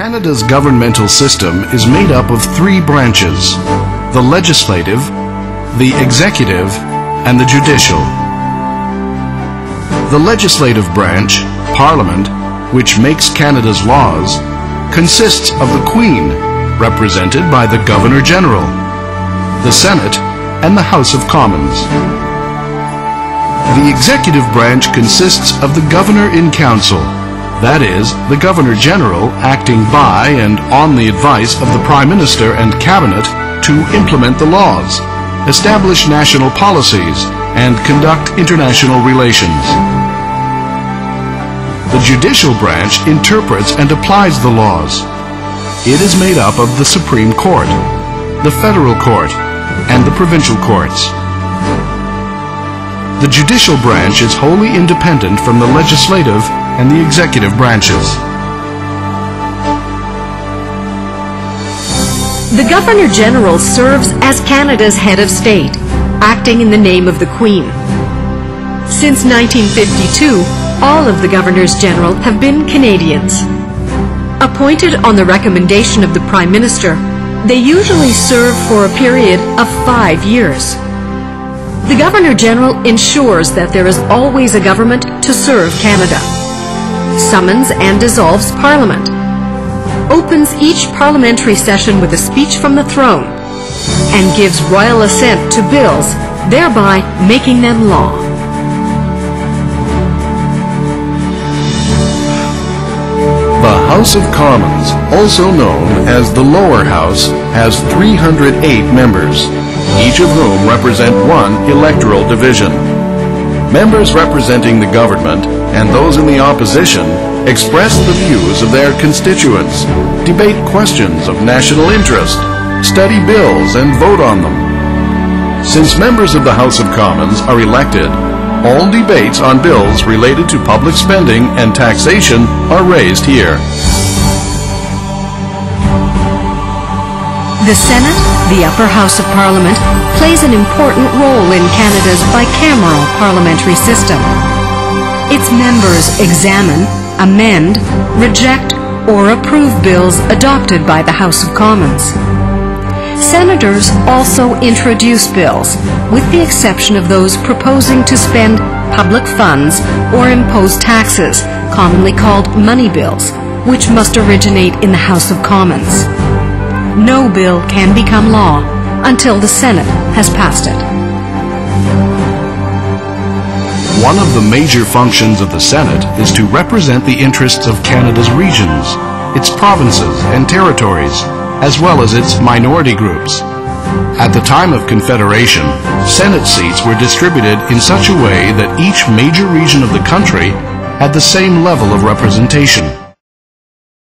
Canada's governmental system is made up of three branches the legislative, the executive, and the judicial. The legislative branch, Parliament, which makes Canada's laws, consists of the Queen, represented by the Governor General, the Senate, and the House of Commons. The executive branch consists of the Governor in Council, that is, the Governor General acting by and on the advice of the Prime Minister and Cabinet to implement the laws, establish national policies, and conduct international relations. The judicial branch interprets and applies the laws. It is made up of the Supreme Court, the Federal Court, and the provincial courts. The judicial branch is wholly independent from the legislative and the executive branches. The Governor General serves as Canada's head of state, acting in the name of the Queen. Since 1952, all of the Governors General have been Canadians. Appointed on the recommendation of the Prime Minister, they usually serve for a period of five years. The Governor General ensures that there is always a government to serve Canada. Summons and dissolves Parliament. Opens each parliamentary session with a speech from the throne and gives royal assent to bills, thereby making them law. The House of Commons, also known as the Lower House, has 308 members, each of whom represent one electoral division. Members representing the government and those in the opposition express the views of their constituents, debate questions of national interest, study bills and vote on them. Since members of the House of Commons are elected, all debates on bills related to public spending and taxation are raised here. The Senate, the upper house of Parliament, plays an important role in Canada's bicameral parliamentary system. Its members examine, amend, reject, or approve bills adopted by the House of Commons. Senators also introduce bills, with the exception of those proposing to spend public funds or impose taxes, commonly called money bills, which must originate in the House of Commons. No bill can become law until the Senate has passed it. One of the major functions of the Senate is to represent the interests of Canada's regions, its provinces and territories, as well as its minority groups. At the time of Confederation, Senate seats were distributed in such a way that each major region of the country had the same level of representation.